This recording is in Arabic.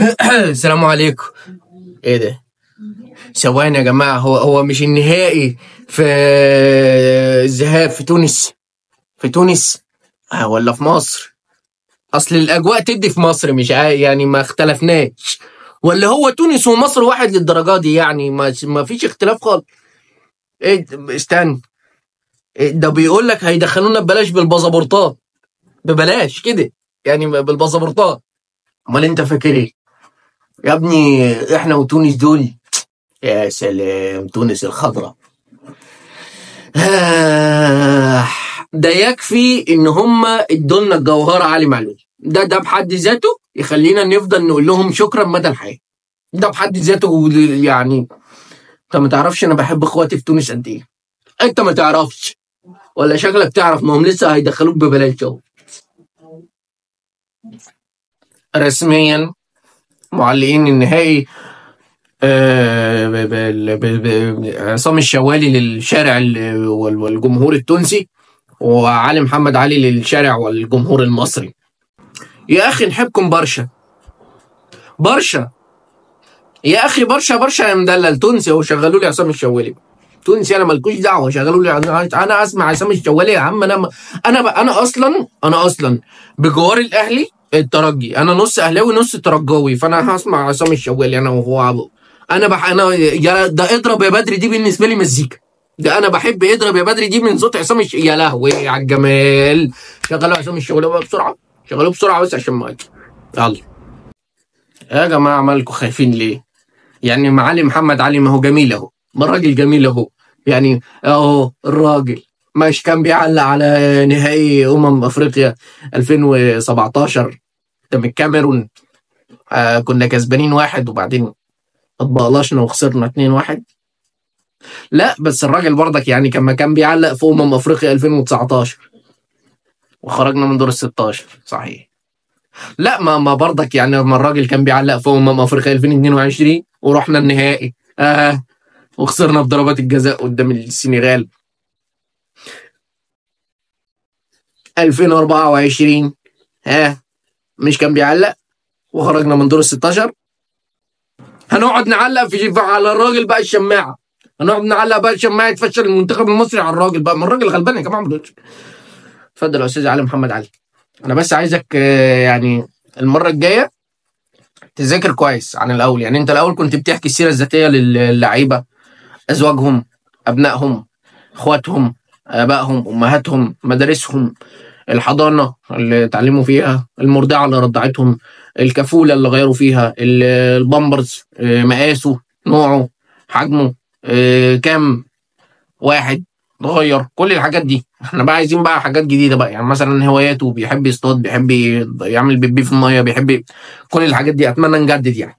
السلام عليكم إيه ده ثواني يا جماعة هو هو مش النهائي في الذهاب في تونس في تونس آه ولا في مصر اصل الاجواء تدي في مصر مش يعني ما اختلفناش ولا هو تونس ومصر واحد للدرجه دي يعني ما ما فيش اختلاف خالص إيه؟ استنى إيه ده بيقول لك هيدخلونا ببلاش بالبازابورتات ببلاش كده يعني بالبازابورتات امال انت فاكر إيه يا ابني إحنا وتونس دول. يا سلام تونس الخضراء. آه، ده يكفي إن هم ادولنا الجوهرة علي معلول. ده ده بحد ذاته يخلينا نفضل نقول لهم شكرا مدى الحياة. ده بحد ذاته يعني أنت ما تعرفش أنا بحب إخواتي في تونس قد إيه؟ أنت ما تعرفش. ولا شكلك تعرف ما هم لسه هيدخلوك ببلاش اهو رسميا معلقين النهائي آه، عصام الشوالي للشارع ال- وال- والجمهور التونسي وعلي محمد علي للشارع والجمهور المصري. يا أخي نحبكم برشا. برشا. يا أخي برشا برشا يا مدلل. تونسي هو شغلوا لي عصام الشوالي. تونسي أنا مالكوش دعوة شغلوا لي أنا أسمع عصام الشوالي يا عم. أنا أنا أنا أصلا أنا أصلا بجوار الأهلي الترجي. أنا نص أهلاوي نص ترجاوي فأنا هسمع عصام الشوالي أنا وهو أبو. أنا بح أنا يا ده اضرب يا بدري دي بالنسبة لي مزيكا. ده أنا بحب اضرب يا بدري دي من صوت عصام الش... يا لهوي على الجمال. شغلوا عصام الشوالي بسرعة. شغلوه بسرعة بس عشان ما يلا. يا جماعة مالكم خايفين ليه؟ يعني معالي محمد علي ما هو جميل أهو. ما الراجل جميل أهو. يعني أهو الراجل. مش كان بيعلق على نهائي أمم أفريقيا 2017 ده من الكاميرون آه كنا كسبانين واحد وبعدين اتبقلشنا وخسرنا 2 واحد. لا بس الراجل برضك يعني كما كان بيعلق في أمم أفريقيا 2019 وخرجنا من دور ال 16 صحيح. لا ما ما برضك يعني لما الراجل كان بيعلق في أمم أفريقيا 2022 ورحنا النهائي. آه وخسرنا بضربات الجزاء قدام السنغال. 2024 ها مش كان بيعلق؟ وخرجنا من دور ال 16 هنقعد نعلق في على الراجل بقى الشماعة. هنقعد نعلق بقى الشماعة تفشل المنتخب المصري على الراجل بقى. ما الراجل غلبان يا جماعة ما. اتفضل يا أستاذ علي محمد علي. أنا بس عايزك آه، يعني المرة الجاية تذاكر كويس عن الأول. يعني أنت الأول كنت بتحكي السيرة الذاتية للعيبة أزواجهم أبنائهم إخواتهم آبائهم أمهاتهم مدارسهم الحضانة اللي اتعلموا فيها المرضعه اللي رضعتهم الكفولة اللي غيروا فيها ال- البامبرز آه، مقاسه نوعه حجمه آه، كام؟ واحد اتغير. كل الحاجات دي. إحنا بقى عايزين بقى حاجات جديدة بقى. يعني مثلا هواياته بيحب يصطاد بيحب يعمل بيبي في المية بيحب كل الحاجات دي. أتمنى نجدد يعني.